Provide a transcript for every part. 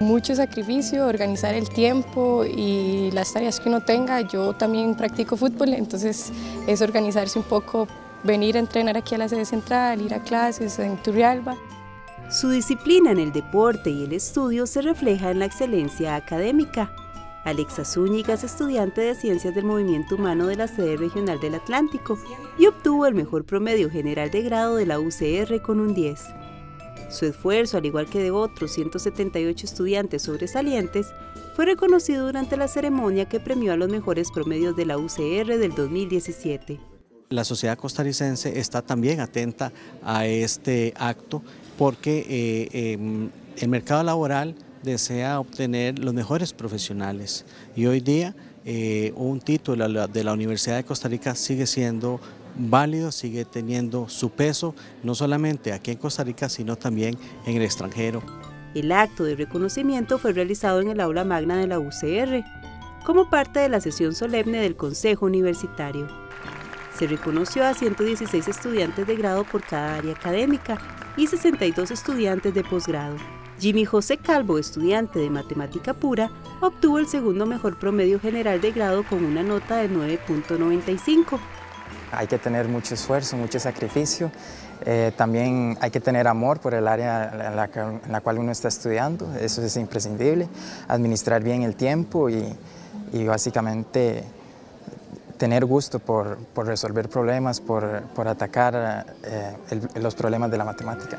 Mucho sacrificio, organizar el tiempo y las tareas que uno tenga. Yo también practico fútbol, entonces es organizarse un poco, venir a entrenar aquí a la sede central, ir a clases en Turrialba. Su disciplina en el deporte y el estudio se refleja en la excelencia académica. Alexa Zúñiga es estudiante de Ciencias del Movimiento Humano de la sede regional del Atlántico y obtuvo el mejor promedio general de grado de la UCR con un 10. Su esfuerzo, al igual que de otros 178 estudiantes sobresalientes, fue reconocido durante la ceremonia que premió a los mejores promedios de la UCR del 2017. La sociedad costarricense está también atenta a este acto porque eh, em, el mercado laboral desea obtener los mejores profesionales y hoy día eh, un título de la Universidad de Costa Rica sigue siendo válido, sigue teniendo su peso, no solamente aquí en Costa Rica, sino también en el extranjero. El acto de reconocimiento fue realizado en el aula magna de la UCR, como parte de la sesión solemne del Consejo Universitario. Se reconoció a 116 estudiantes de grado por cada área académica y 62 estudiantes de posgrado. Jimmy José Calvo, estudiante de matemática pura, obtuvo el segundo mejor promedio general de grado con una nota de 9.95. Hay que tener mucho esfuerzo, mucho sacrificio. Eh, también hay que tener amor por el área en la, cual uno está estudiando, eso es imprescindible. Administrar bien el tiempo y, básicamente tener gusto por, resolver problemas, por, atacar eh, los problemas de la matemática.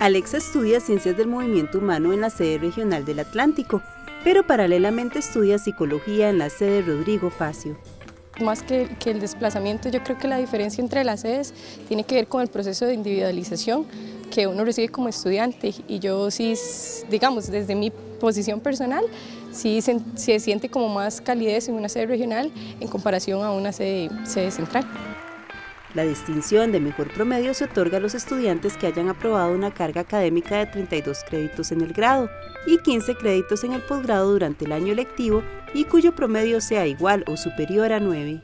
Alexa estudia Ciencias del Movimiento Humano en la sede regional del Atlántico, pero paralelamente estudia Psicología en la sede Rodrigo Facio. Más que, que, el desplazamiento, yo creo que la diferencia entre las sedes tiene que ver con el proceso de individualización que uno recibe como estudiante y yo sí, digamos, desde mi posición personal, sí se, siente como más calidez en una sede regional en comparación a una sede central. La distinción de mejor promedio se otorga a los estudiantes que hayan aprobado una carga académica de 32 créditos en el grado y 15 créditos en el posgrado durante el año lectivo y cuyo promedio sea igual o superior a 9.